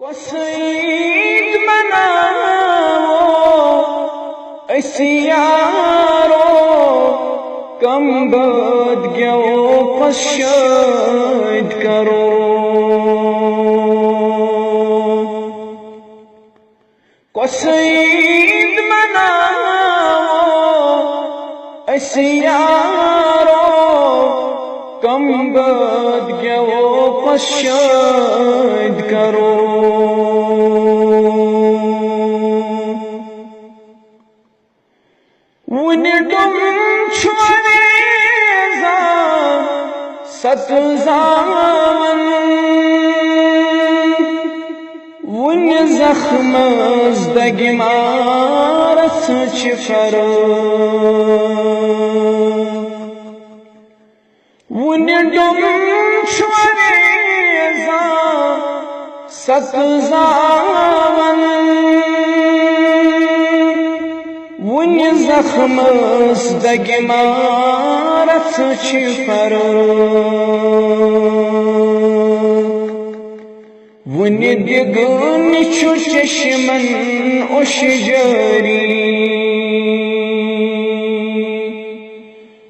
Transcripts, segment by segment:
को सईद मनाओ असियारो कम बद गयो पश्चात करो को सईद मनाओ असियारो कम الشاهد كروم ونقم شواليزا ستزامن ونزخم ازدقمار سچفرم ونقم شواليزا sat zaman ون زخمس دگمارت چی فرق ون دگن چو چشمن اش جاری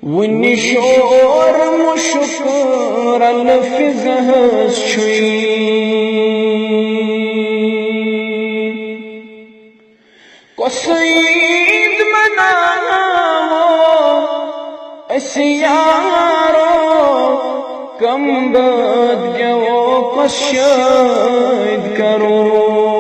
ون شور مشکر الفزهس چوی وصيد منامو اسیارو كم بد جو کشید کرو